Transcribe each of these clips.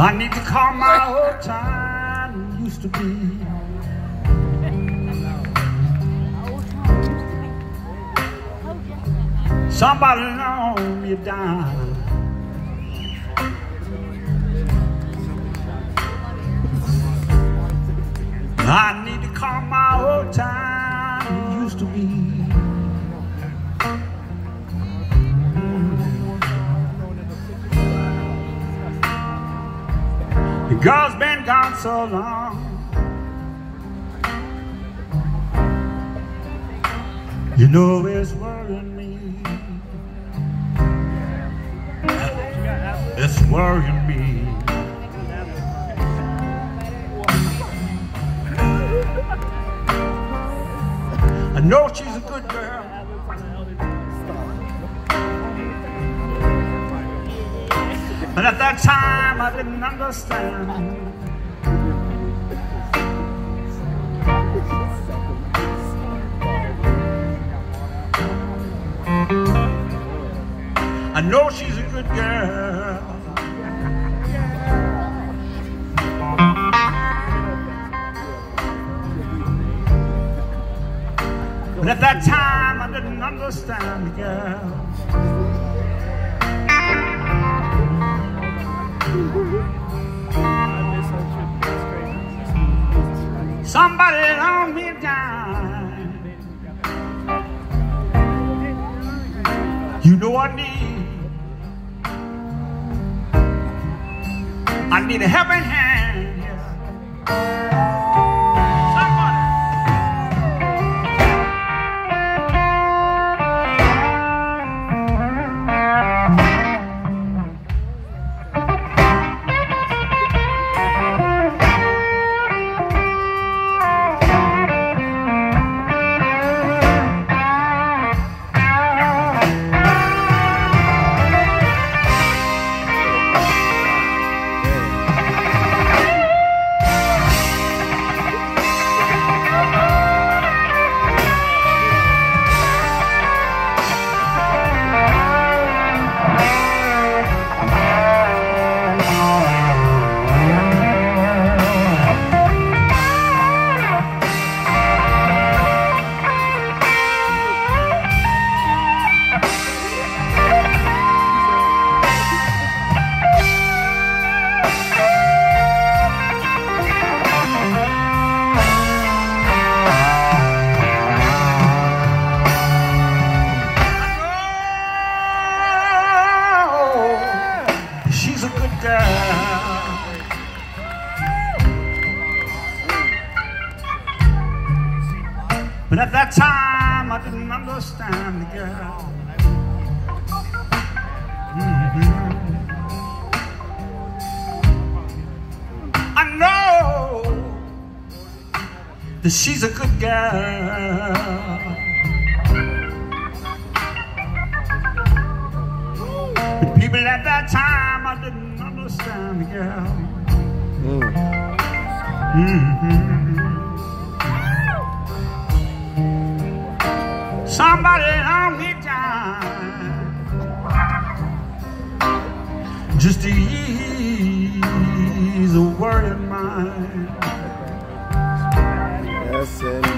I need to call my old time used to be. Somebody loan me down. So long. You know it's worrying me. It's worrying me. I know she's a good girl. But at that time I didn't understand. Know she's a good girl. But at that time, I didn't understand the girl. Somebody on me down. You know I need. I need a helping hand. But at that time, I didn't understand the girl. Mhm. I know that she's a good girl. People at that time, understand the girl. Mhm. Somebody on me down just to ease a worried mind. Yes, indeed.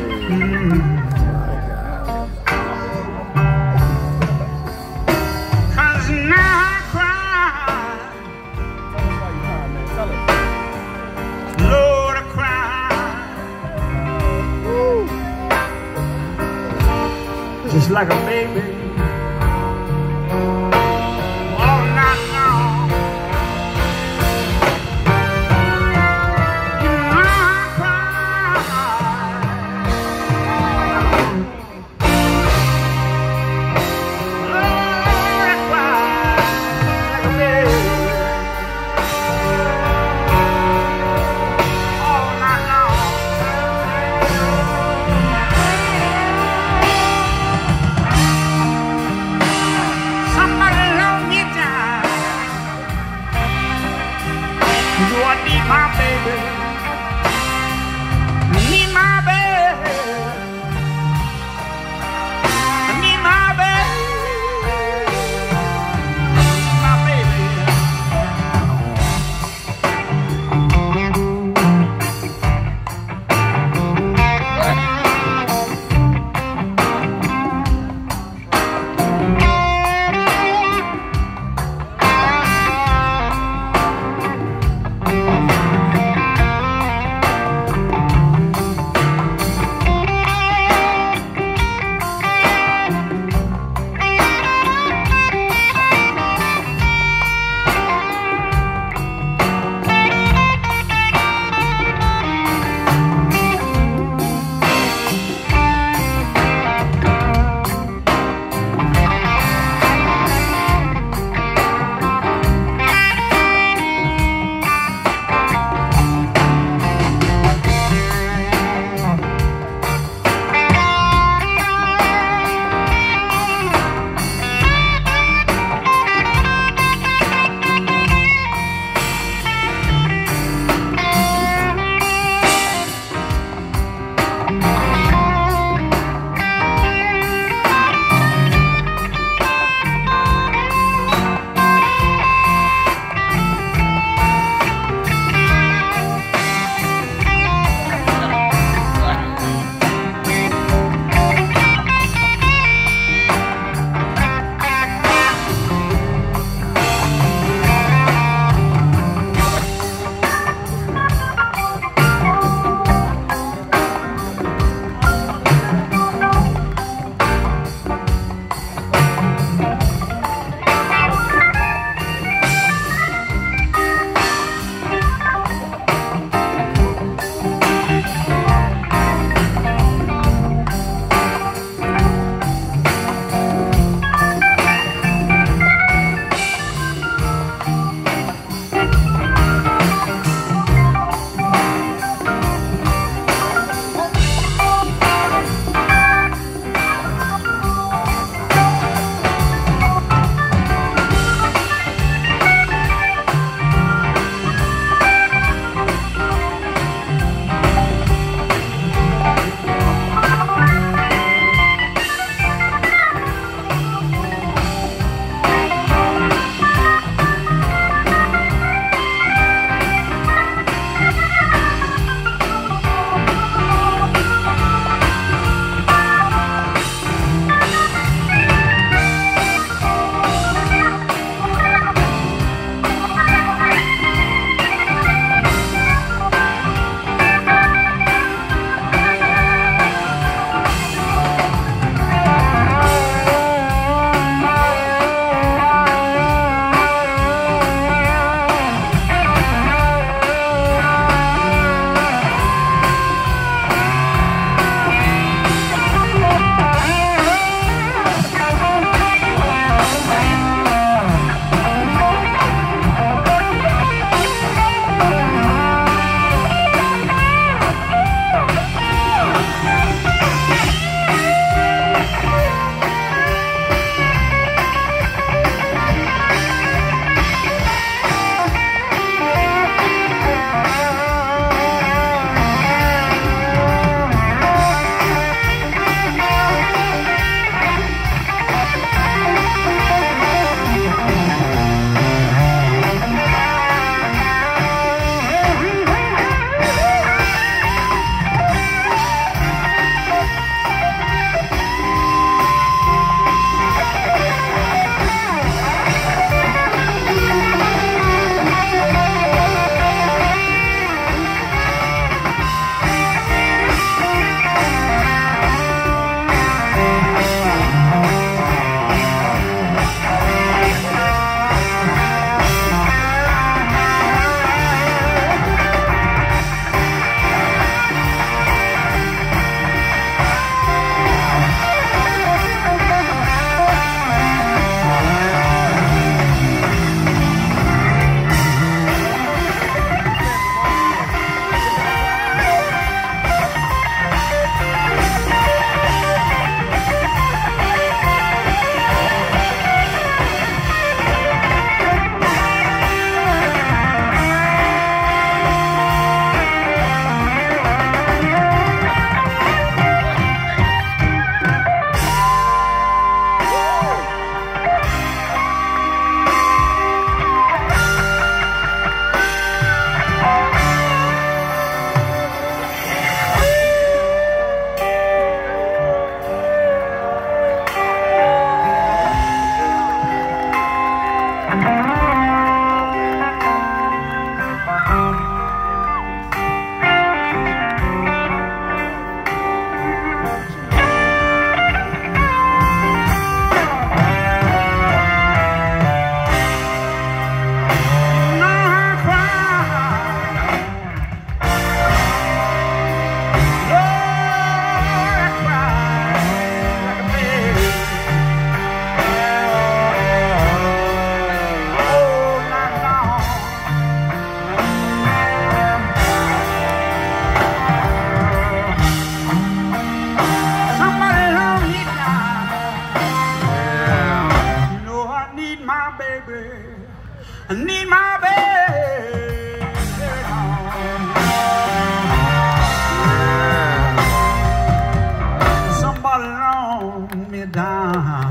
Down.